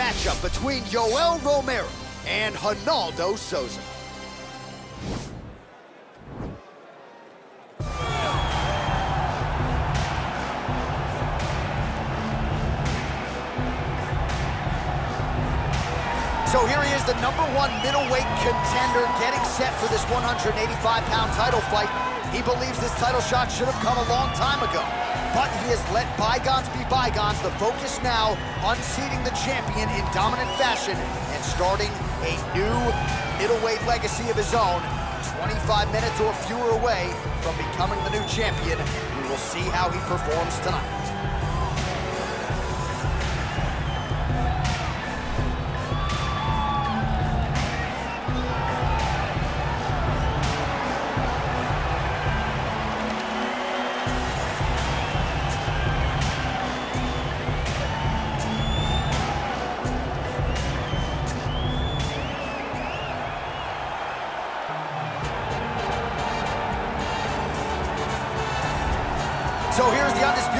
matchup between Yoel Romero and Ronaldo Souza. So here he is, the number one middleweight contender, getting set for this 185-pound title fight. He believes this title shot should have come a long time ago, but he has let bygones be bygones. The focus now, unseating the champion in dominant fashion and starting a new middleweight legacy of his own. 25 minutes or fewer away from becoming the new champion. We will see how he performs tonight.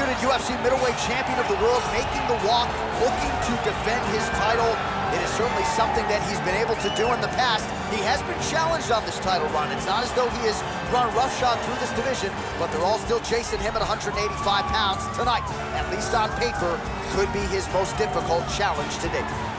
Undisputed UFC middleweight champion of the world making the walk, looking to defend his title. It is certainly something that he's been able to do in the past. He has been challenged on this title run. It's not as though he has run roughshod through this division, but they're all still chasing him at 185 pounds tonight. At least on paper, could be his most difficult challenge to date.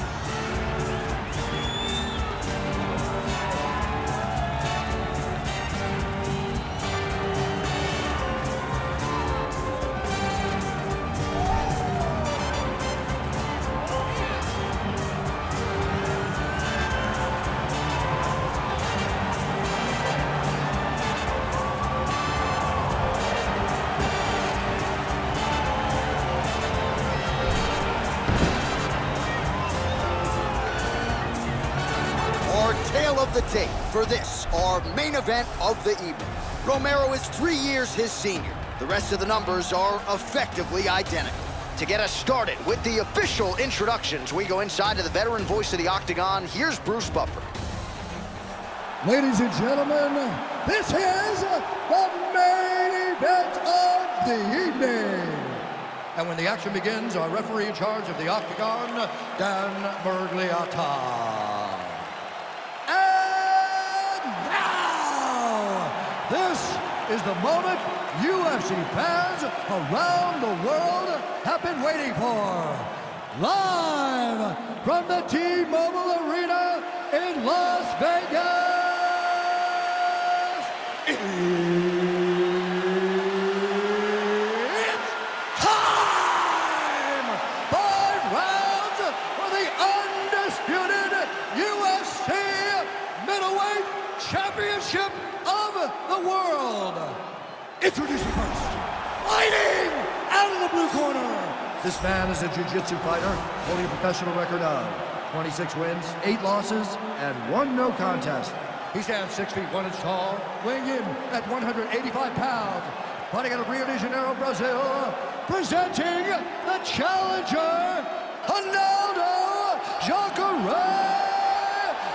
The tape for this, our main event of the evening. Romero is three years his senior. The rest of the numbers are effectively identical. To get us started with the official introductions, we go inside to the veteran voice of the Octagon. Here's Bruce Buffer. Ladies and gentlemen, this is the main event of the evening. And when the action begins, our referee in charge of the Octagon, Dan Miragliotta. This is the moment UFC fans around the world have been waiting for. Live from the T-Mobile Arena in Las Vegas. It's time! Five rounds for the undisputed UFC Middleweight Championship of the World. Introducing first, fighting out of the blue corner. This man is a jiu-jitsu fighter holding a professional record of 26 wins, 8 losses, and 1 no contest. He stands 6 feet 1 inch tall, weighing in at 185 pounds. Fighting out of Rio de Janeiro, Brazil, presenting the challenger, Ronaldo Jacare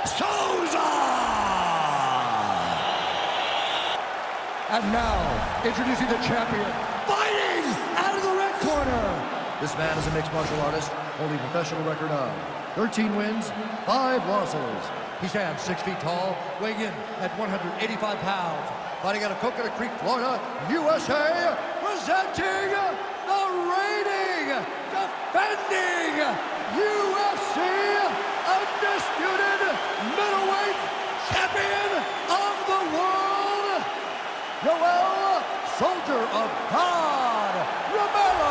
Souza. And now, introducing the champion, fighting out of the red corner. This man is a mixed martial artist, holding a professional record of 13 wins, 5 losses. He stands 6 feet tall, weighing in at 185 pounds. Fighting out of Coconut Creek, Florida, USA, presenting the reigning, defending UFC undisputed middleweight champion of the world, Yoel Of God Romero.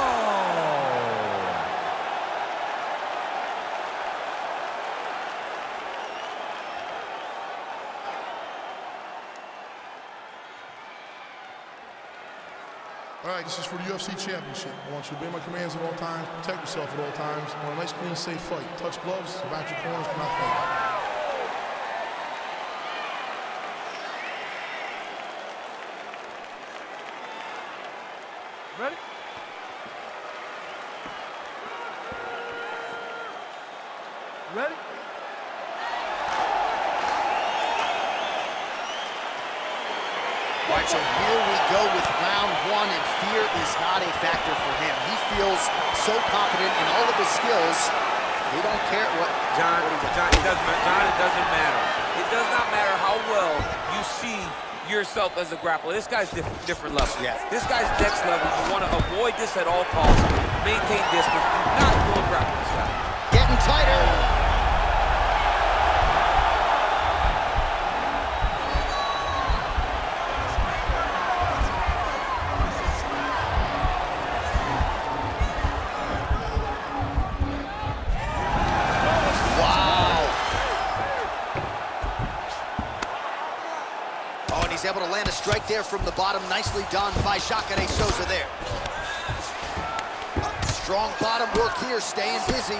All right, this is for the UFC Championship. I want you to obey my commands at all times, protect yourself at all times. Want a nice, clean, safe fight. Touch gloves, back your corners, come out. Ready? Ready? All right, so here we go with round one, and fear is not a factor for him. He feels so confident in all of his skills. He don't care what... John, John, it doesn't matter. John, it doesn't matter. It does not matter how well you see yourself as a grappler. This guy's diff different level. Yeah. This guy's next level. You want to avoid this at all costs. Maintain distance. Do not go and grapple this guy. Getting tighter. To land a strike there from the bottom. Nicely done by Jacare Souza there. Strong bottom work here, staying busy.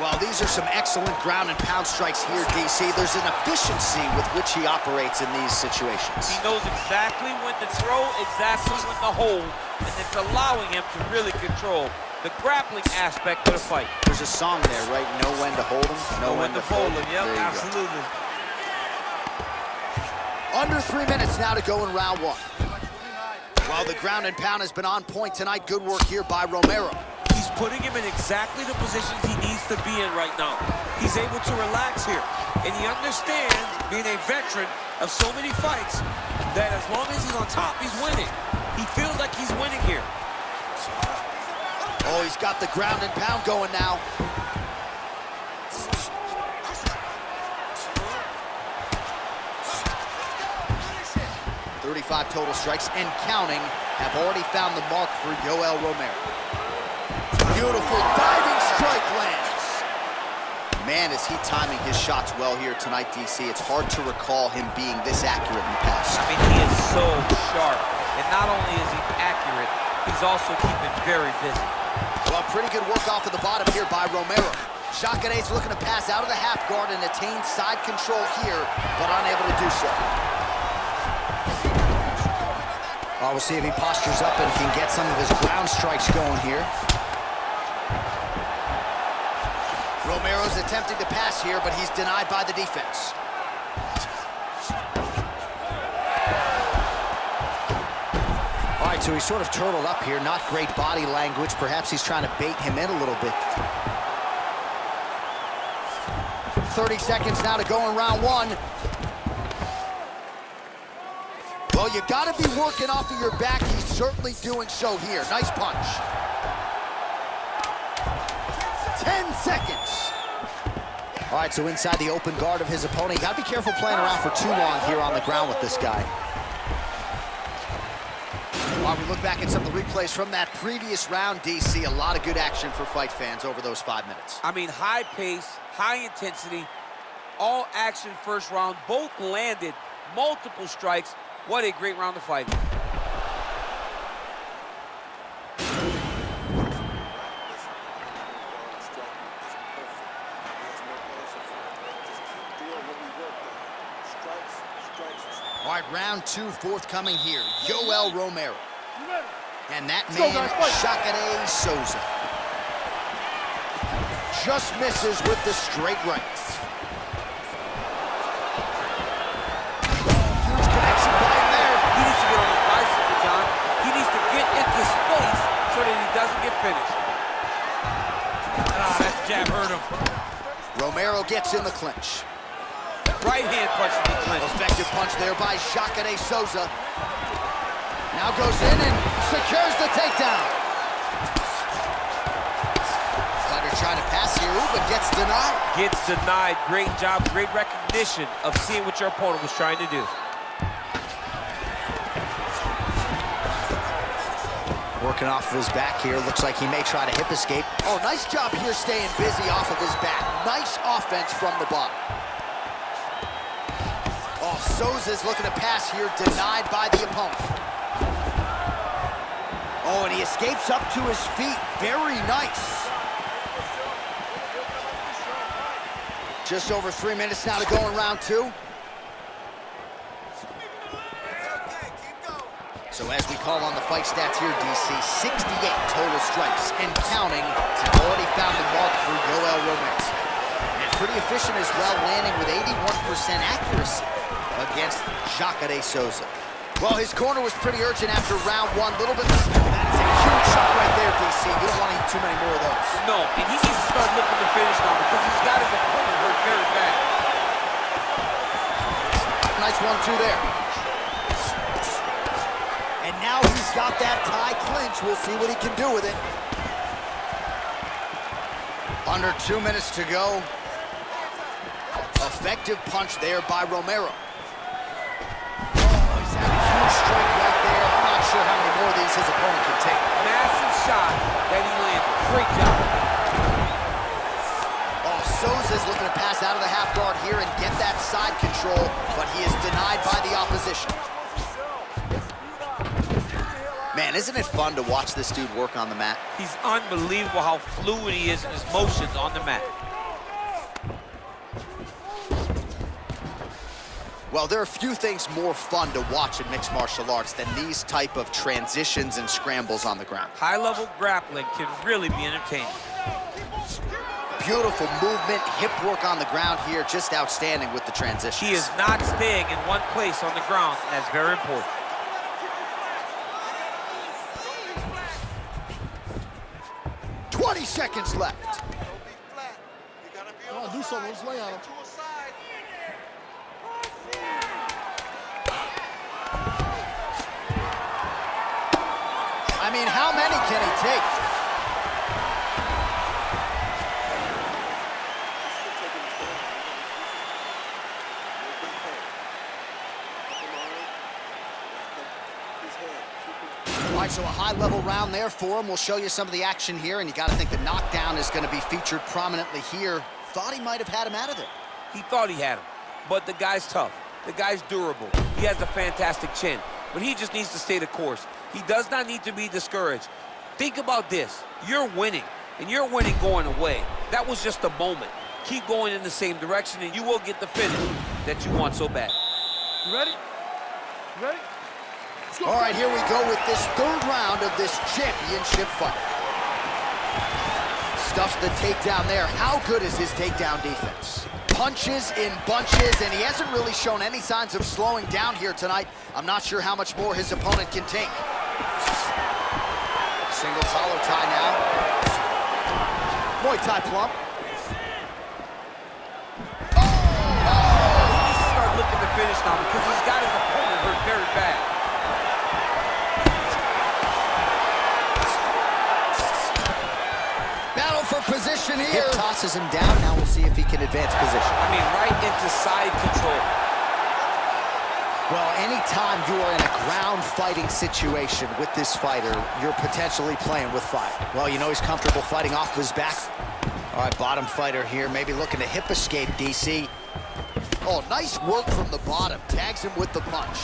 Well, these are some excellent ground and pound strikes here, DC. There's an efficiency with which he operates in these situations. He knows exactly when to throw, exactly when to hold, and it's allowing him to really control the grappling aspect of the fight. There's a song there, right? Know when to hold him, know, when to fold him. Yep, absolutely. go. Under three minutes now to go in round one. Well, the ground and pound has been on point tonight. Good work here by Romero. He's putting him in exactly the positions he needs to be in right now. He's able to relax here. And he understands, being a veteran of so many fights, that as long as he's on top, he's winning. He feels like he's winning here. Oh, he's got the ground and pound going now. Thirty-five total strikes and counting have already found the mark for Yoel Romero. Beautiful diving strike lands. Man, is he timing his shots well here tonight, DC. It's hard to recall him being this accurate in the past. I mean, he is so sharp. And not only is he accurate, he's also keeping very busy. Well, pretty good work off of the bottom here by Romero. Jacare's looking to pass out of the half guard and attain side control here, but unable to do so. Well, we'll see if he postures up and can get some of his ground strikes going here. Romero's attempting to pass here, but he's denied by the defense. All right, so he's sort of turtled up here. Not great body language. Perhaps he's trying to bait him in a little bit. 30 seconds now to go in round one. Well, you got to be working off of your back. He's certainly doing so here. Nice punch. 10 seconds. All right, so inside the open guard of his opponent. Got to be careful playing around for too long here on the ground with this guy. While we look back at some of the replays from that previous round, DC, a lot of good action for fight fans over those five minutes. I mean, high pace, high intensity, all action first round. Both landed multiple strikes. What a great round of fighting. All right, round two forthcoming here. Yoel Romero. And that go, man, guys, fight. Jacare Souza. Just misses with the straight right. Huge connection by him there. He needs to get on his bicycle, John. He needs to get into space so that he doesn't get finished. Ah, that jab hurt him. Romero gets in the clinch. Right hand punch in the clinch. Effective punch there by Jacare Souza. Now goes in and secures the takedown. Fighter trying to pass here, but gets denied. Gets denied. Great job, great recognition of seeing what your opponent was trying to do. Working off of his back here. Looks like he may try to hip escape. Oh, nice job here staying busy off of his back. Nice offense from the bottom. Oh, Souza's looking to pass here, denied by the opponent. Oh, and he escapes up to his feet. Very nice. Just over three minutes now to go in round two. So as we call on the fight stats here, DC, 68 total strikes and counting have already found the mark for Yoel Romero. And pretty efficient as well, landing with 81% accuracy against Jacare Souza. Well, his corner was pretty urgent after round one. Little bit, that is a huge shot right there, DC. You don't want to eat too many more of those. No, and he needs to start looking to finish now because he's got his opponent hurt very bad. Nice one-two there. And now he's got that Thai clinch. We'll see what he can do with it. Under two minutes to go. Effective punch there by Romero. Oh, he's had a huge strike right there. I'm not sure how many more of these his opponent can take. Massive shot that he landed. Great job. Oh, Souza's looking to pass out of the half guard here and get that side control, but he is denied by the opposition. Man, isn't it fun to watch this dude work on the mat? He's unbelievable how fluid he is in his motions on the mat. Well, there are a few things more fun to watch in mixed martial arts than these type of transitions and scrambles on the ground. High-level grappling can really be entertaining. Beautiful movement, hip work on the ground here, just outstanding with the transitions. He is not staying in one place on the ground, and that's very important. Seconds left. Come on, do something. Let's lay on him. I mean, how many can he take? All right, so a high-level round there for him. We'll show you some of the action here, and you got to think the knockdown is going to be featured prominently here. Thought he might have had him out of there. He thought he had him, but the guy's tough. The guy's durable. He has a fantastic chin, but he just needs to stay the course. He does not need to be discouraged. Think about this. You're winning, and you're winning going away. That was just a moment. Keep going in the same direction, and you will get the finish that you want so bad. You ready? You ready? All right, here we go with this third round of this championship fight. Stuffs the takedown there. How good is his takedown defense? Punches in bunches, and he hasn't really shown any signs of slowing down here tonight. I'm not sure how much more his opponent can take. Single collar tie now. Muay Thai plum. He needs to start looking to finish now because he's got his opponent hurt very bad. Battle for position here. Hip tosses him down. Now we'll see if he can advance position. I mean, right into side control. Well, anytime you are in a ground fighting situation with this fighter, you're potentially playing with fire. Well, you know he's comfortable fighting off his back. All right, bottom fighter here, maybe looking to hip escape, DC. Oh, nice work from the bottom. Tags him with the punch.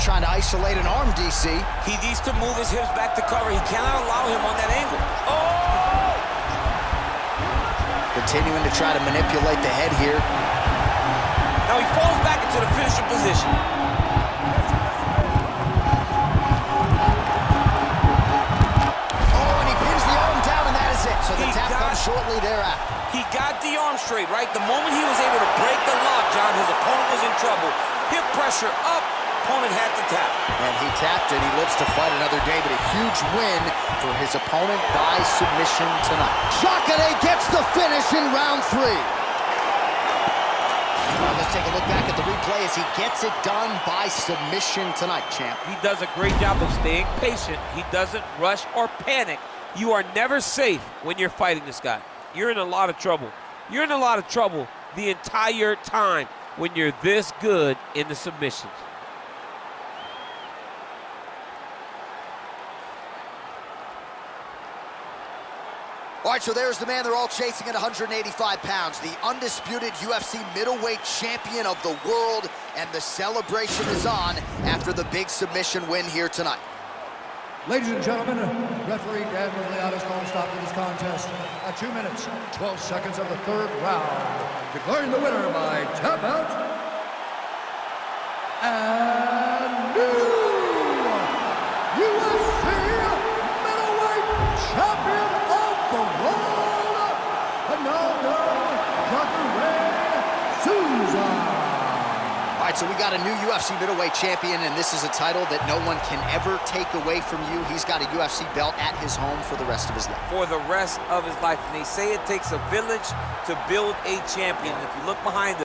Trying to isolate an arm, DC. He needs to move his hips back to cover. He cannot allow him on that angle. Oh! Continuing to try to manipulate the head here. Now he falls back into the finishing position. Oh, and he pins the arm down, and that is it. So the He tap comes shortly thereafter. He got the arm straight, right? The moment he was able to break the lock, John, his opponent was in trouble. Hip pressure up, opponent had to tap. And he tapped it. He lives to fight another day, but a huge win for his opponent by submission tonight. Jacare gets the finish in round three. All right, let's take a look back at the replay as he gets it done by submission tonight, champ. He does a great job of staying patient. He doesn't rush or panic. You are never safe when you're fighting this guy. You're in a lot of trouble. You're in a lot of trouble the entire time when you're this good in the submissions. All right, so there's the man they're all chasing at 185 pounds, the undisputed UFC middleweight champion of the world, and the celebration is on after the big submission win here tonight. Ladies and gentlemen, referee Dan Miragliotta's going to stop this contest at 2 minutes, 12 seconds of the third round, declaring the winner by tap out and new UFC middleweight champion of the world, Fernando Jacare Souza. All right, So we got a new UFC middleweight champion, and this is a title that no one can ever take away from you. He's got a UFC belt at his home for the rest of his life. For the rest of his life. And they say it takes a village to build a champion. If you look behind